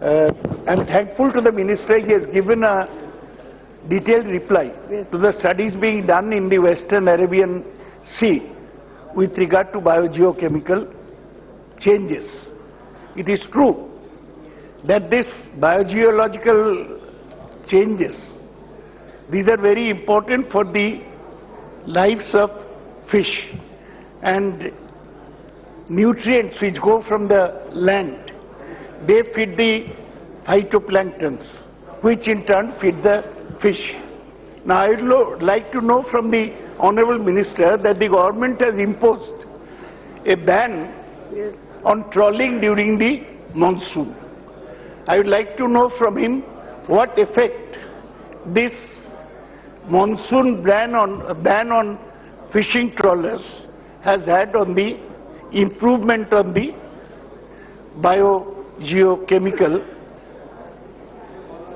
uh, I'm thankful to the minister. He has given a detailed reply to the studies being done in the Western Arabian Sea with regard to biogeochemical changes. It is true that this biogeological changes, these are very important for the lives of fish and nutrients which go from the land. They feed the phytoplanktons, which in turn feed the fish. Now, I would like to know from the Honorable Minister that the government has imposed a ban Yes. on trawling during the monsoon. I would like to know from him what effect this monsoon ban on, ban on fishing trawlers has had on the improvement on the biogeochemical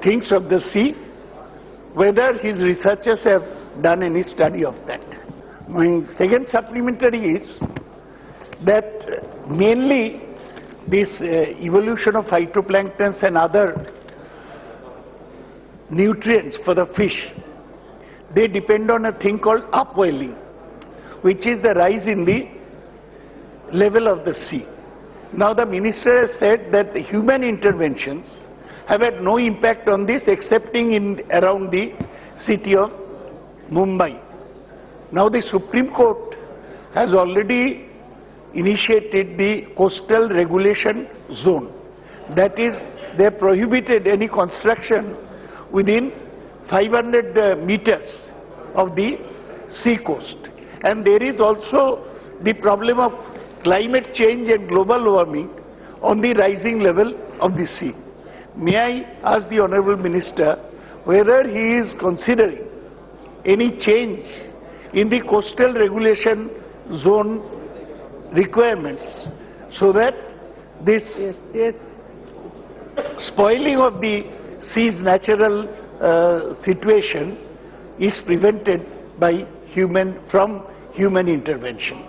things of the sea, whether his researchers have done any study of that. My second supplementary is that mainly this uh, evolution of phytoplanktons and other nutrients for the fish, they depend on a thing called upwelling, which is the rise in the level of the sea. Now the minister has said that human interventions have had no impact on this excepting in around the city of Mumbai. Now the Supreme Court has already initiated the coastal regulation zone. That is, they prohibited any construction within 500 uh, meters of the sea coast. And there is also the problem of climate change and global warming on the rising level of the sea. May I ask the Honorable Minister whether he is considering any change in the coastal regulation zone requirements so that this Yes, yes. spoiling of the sea's natural uh, situation is prevented by human from human intervention.